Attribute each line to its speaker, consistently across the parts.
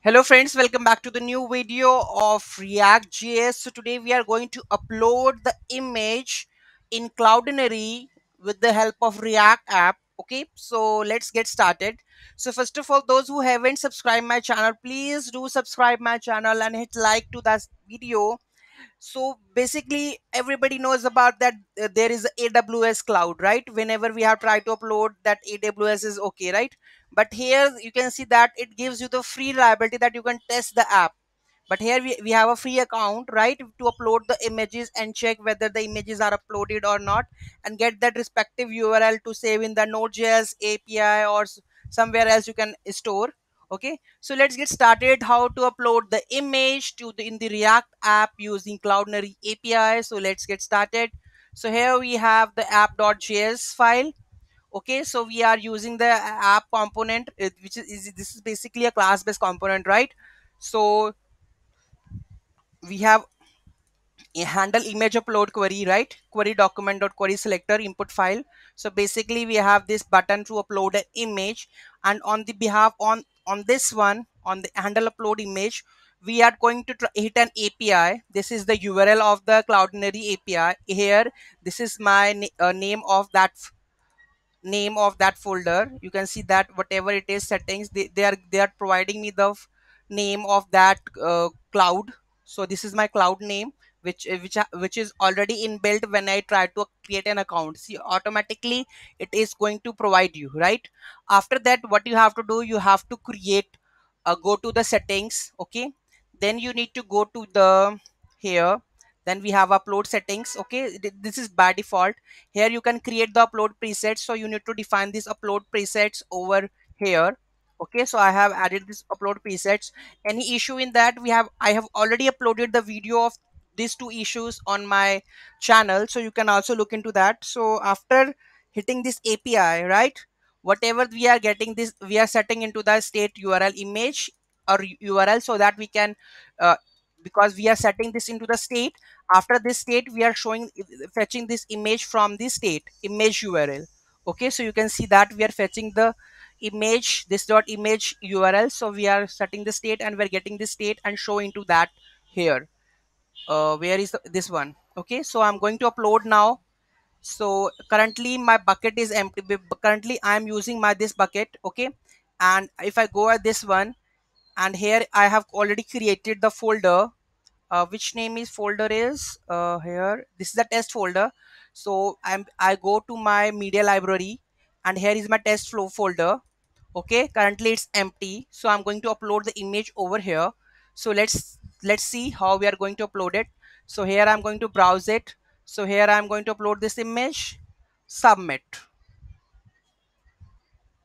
Speaker 1: Hello friends, welcome back to the new video of React.js. So today we are going to upload the image in Cloudinary with the help of React app. Okay, so let's get started. So first of all, those who haven't subscribed my channel, please do subscribe my channel and hit like to that video so basically everybody knows about that uh, there is aws cloud right whenever we have tried to upload that aws is okay right but here you can see that it gives you the free liability that you can test the app. But here we, we have a free account right to upload the images and check whether the images are uploaded or not and get that respective url to save in the node.js api or somewhere else you can store okay? So let's get started how to upload the image to the in the react app using cloudinary api so let's get started. So here we have the app.js file okay so we are using the app component which is, is this is basically a class based component right? So we have a handle image upload query right? Query document dot query selector input file. So basically we have this button to upload an image and on the behalf on on this one on the handle upload image we are going to hit an api this is the url of the cloudinary api here this is my uh, name of that name of that folder. You can see that whatever it is settings they, they are they are providing me the name of that uh, cloud. So this is my cloud name which uh, which which is already inbuilt when i try to create an account. See automatically it is going to provide you right? After that what you have to do you have to create uh, go to the settings okay? Then you need to go to the here then we have upload settings okay? This is by default. Here you can create the upload presets so you need to define these upload presets over here okay? So i have added this upload presets. Any issue in that? We have i have already uploaded the video of these two issues on my channel so you can also look into that. So after hitting this api right? Whatever we are getting this we are setting into the state url image or url so that we can uh, because we are setting this into the state after this state we are showing fetching this image from the state image url okay so you can see that we are fetching the image this dot image url so we are setting the state and we're getting the state and show into that here. Uh, where is the, this one? Okay so i'm going to upload now. So currently my bucket is empty currently i'm using my this bucket okay? And if i go at this one and here i have already created the folder uh, which name is folder is uh, here. This is the test folder. So i'm i go to my media library and here is my test flow folder. Okay currently it's empty. So i'm going to upload the image over here. So let's let's see how we are going to upload it. So here i'm going to browse it. So here i'm going to upload this image. Submit.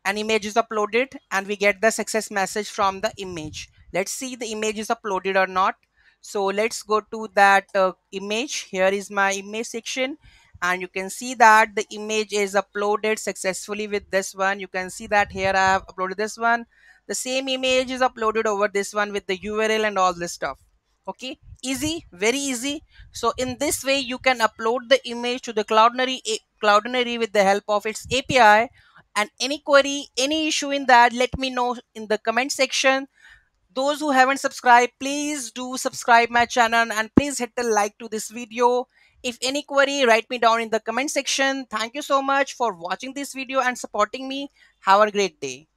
Speaker 1: An image is uploaded and we get the success message from the image. Let's see the image is uploaded or not so let's go to that uh, image. Here is my image section. And you can see that the image is uploaded successfully with this one. You can see that here i have uploaded this one. The same image is uploaded over this one with the url and all this stuff. Okay? Easy? Very easy. So in this way you can upload the image to the cloudinary cloudinary with the help of its api and any query any issue in that let me know in the comment section those who haven't subscribed please do subscribe my channel and please hit the like to this video. If any query write me down in the comment section. Thank you so much for watching this video and supporting me. Have a great day